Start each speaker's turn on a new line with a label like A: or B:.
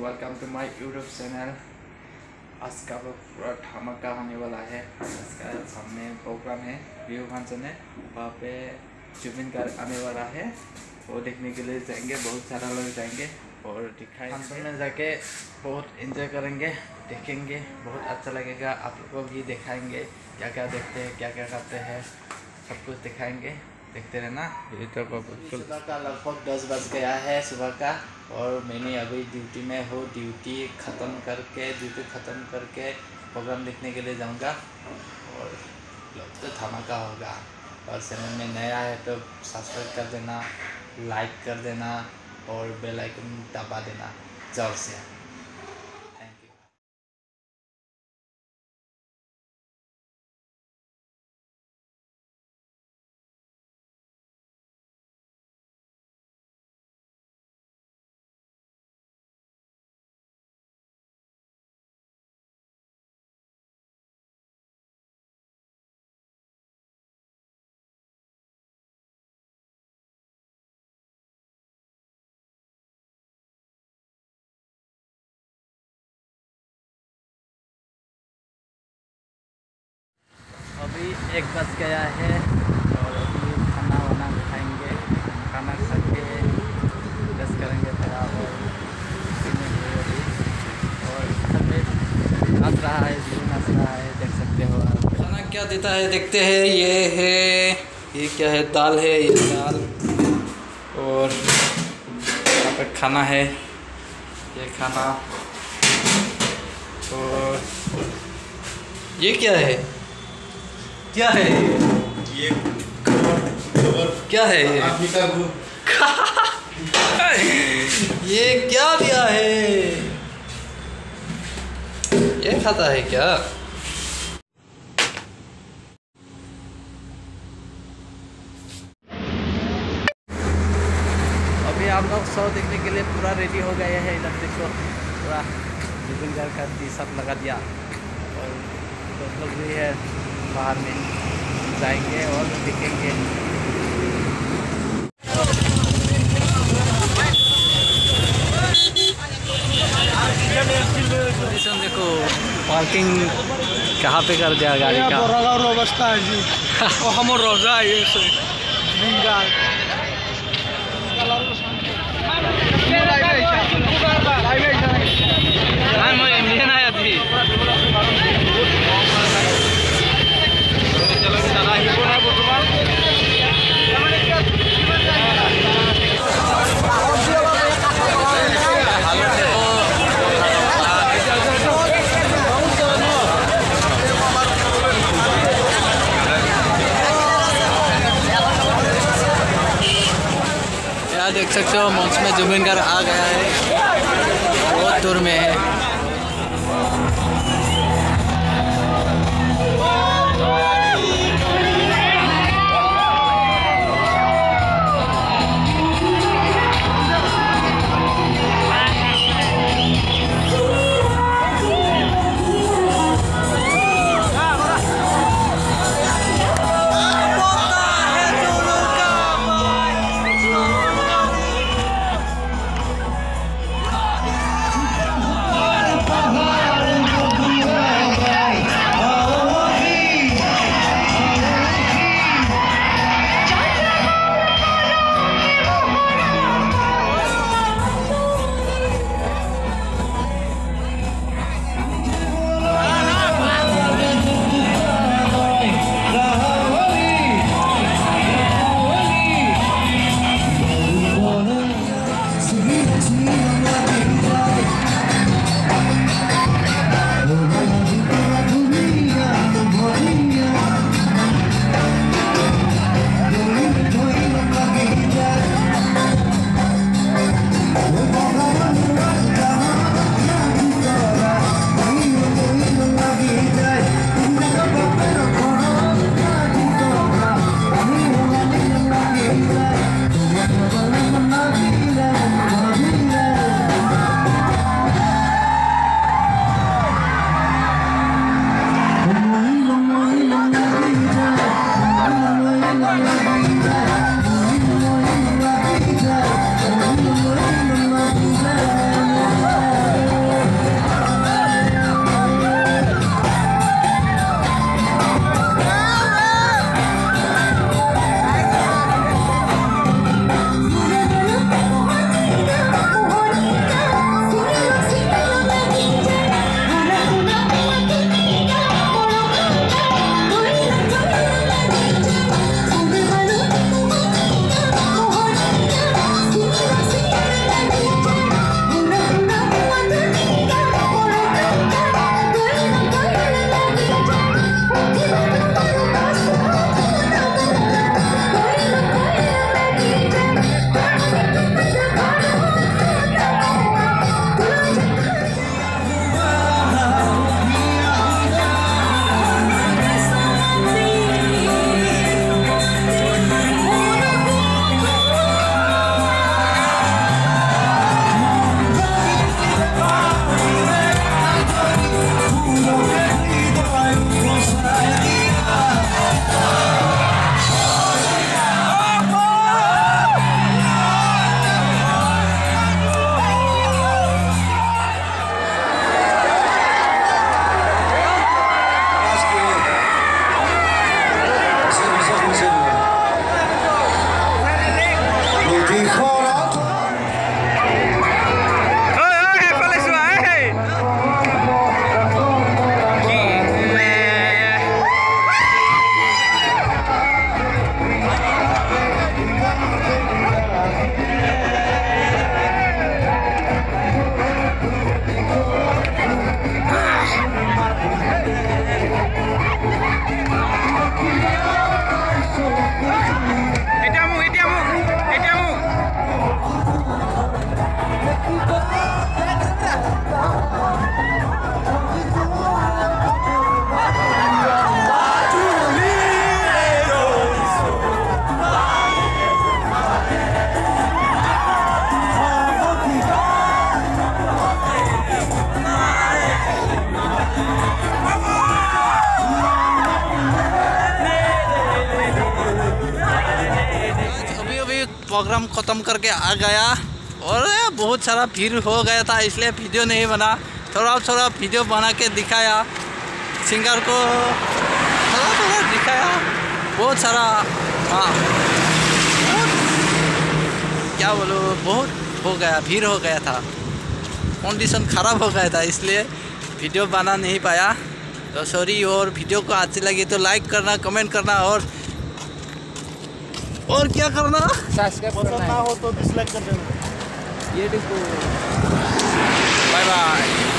A: Welcome to my YouTube channel आज का लोग पूरा धमाका होने वाला है। इसका सामने प्रोग्राम है व्यू फ़ंक्शन है। वहाँ पे जुबिन गार्ग आने वाला है। वो देखने के लिए जाएँगे, बहुत सारा लोग जाएँगे और दिखाए फ़ंक्शन में जाके बहुत एंजॉय करेंगे, देखेंगे, बहुत अच्छा लगेगा। आप लोग को भी दिखाएँगे क्या क्या देखते हैं क्या क्या करते हैं। सब कुछ दिखाएँगे। देखते रहना। को बिल्कुल सुबह का लगभग दस बज गया है सुबह का और मैंने अभी ड्यूटी में हो। ड्यूटी ख़त्म करके ड्यूटी ख़त्म करके प्रोग्राम देखने के लिए जाऊँगा। और लोग तो धमाका होगा। और चैनल में नया है तो सब्सक्राइब कर देना लाइक कर देना और बेल आइकन दबा देना। जल्द से। एक बस गया है और अभी खाना वाना खाएँगे, खाना खा के रेस्ट करेंगे थोड़ा और और पे रहा है जीव नाच रहा है, देख सकते हो खाना क्या देता है, देखते हैं, ये है, ये क्या है, दाल है, ये दाल। और यहाँ पर खाना है, ये खाना। और ये क्या है? क्या है? ये क्या है? ये ये क्या दिया है? ये खाता है क्या? अभी आप लोग शो देखने के लिए पूरा रेडी हो गए हैं इधर देखो। पूरा विपिन घर का शर्ट लगा दिया। और दोस्त लोग भी है। बाहर में जाएँगे और देखेंगे। देखो पार्किंग कहाँ पे कर दिया गाड़ी का?
B: रोजा
A: है जी। हम रोजा है यहाँ देख सकते हो, मंच में जुबिन कर आ गया है। बहुत दूर में है। प्रोग्राम ख़त्म करके आ गया। और बहुत सारा भीड़ हो गया था, इसलिए वीडियो नहीं बना। थोड़ा थोड़ा वीडियो बना के दिखाया। सिंगर को थोड़ा थोड़ा दिखाया। बहुत सारा हाँ। क्या बोलो, बहुत हो गया, भीड़ हो गया था। कंडीशन ख़राब हो गया था, इसलिए वीडियो बना नहीं पाया। तो सॉरी और वीडियो को अच्छी लगी तो लाइक करना कमेंट करना, और और क्या करना?
C: सब्सक्राइब
B: करना ना हो तो डिसलाइक कर देना।
C: ये देखो।
A: Bye bye